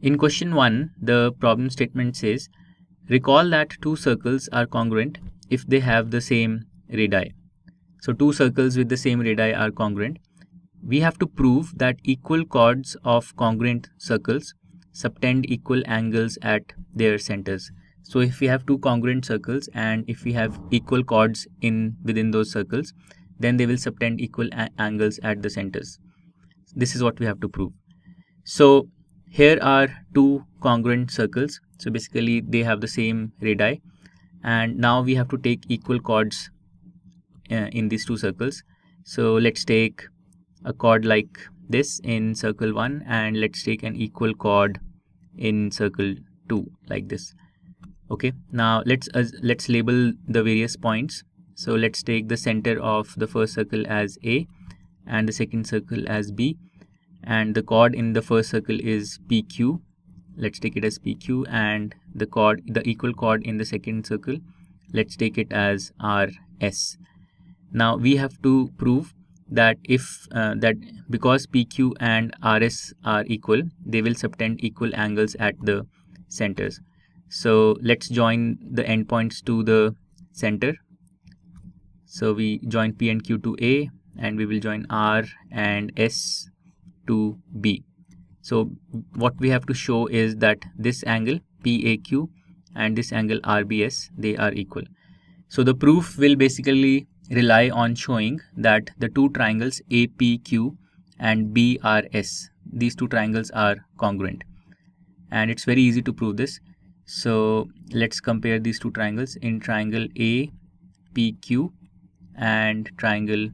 In question 1, the problem statement says, recall that two circles are congruent if they have the same radii. So two circles with the same radii are congruent. We have to prove that equal chords of congruent circles subtend equal angles at their centers. So if we have two congruent circles and if we have equal chords in within those circles, then they will subtend equal angles at the centers. This is what we have to prove. So here are two congruent circles. So basically they have the same radii and now we have to take equal chords uh, in these two circles. So let's take a chord like this in circle 1 and let's take an equal chord in circle 2 like this okay now let's uh, let's label the various points so let's take the center of the first circle as a and the second circle as b and the chord in the first circle is pq let's take it as pq and the chord the equal chord in the second circle let's take it as rs now we have to prove that if uh, that because pq and rs are equal they will subtend equal angles at the centers. So let's join the endpoints to the center. So we join p and q to a and we will join r and s to b. So what we have to show is that this angle paq and this angle rbs they are equal. So the proof will basically rely on showing that the two triangles apq and brs these two triangles are congruent. And it's very easy to prove this. So let's compare these two triangles in triangle A PQ and triangle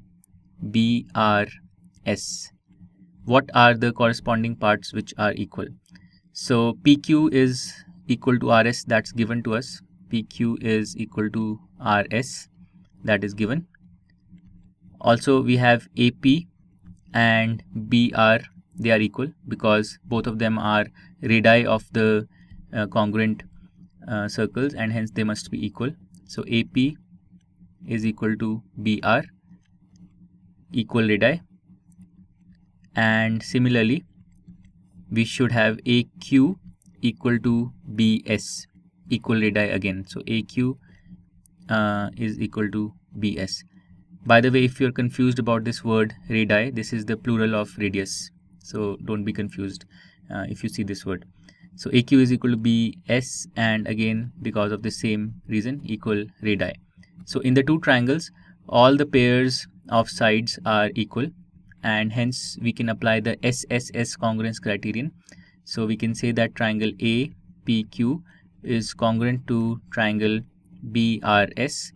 BRS. What are the corresponding parts which are equal? So PQ is equal to RS that's given to us. PQ is equal to RS that is given. Also we have AP and BR they are equal because both of them are radii of the uh, congruent uh, circles and hence they must be equal. So AP is equal to BR equal radii and similarly we should have AQ equal to BS equal radii again. So AQ uh, is equal to BS. By the way, if you're confused about this word radii, this is the plural of radius. So don't be confused uh, if you see this word. So AQ is equal to BS and again because of the same reason equal radii. So in the two triangles all the pairs of sides are equal and hence we can apply the SSS congruence criterion. So we can say that triangle APQ is congruent to triangle BRS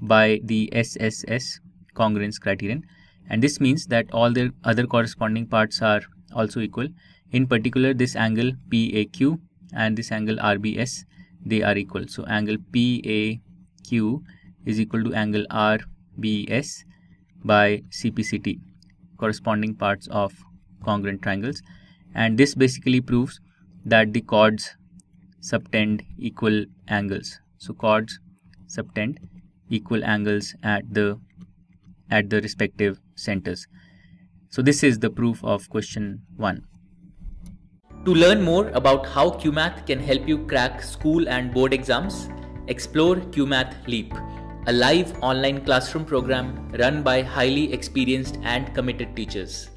by the SSS congruence criterion. And this means that all the other corresponding parts are also equal. In particular this angle PAQ and this angle RBS they are equal. So angle PAQ is equal to angle RBS by CPCT corresponding parts of congruent triangles. And this basically proves that the chords subtend equal angles. So chords subtend equal angles at the at the respective centers. So this is the proof of question 1 to learn more about how Cuemath can help you crack school and board exams, explore Cuemath Leap, a live online classroom program run by highly experienced and committed teachers.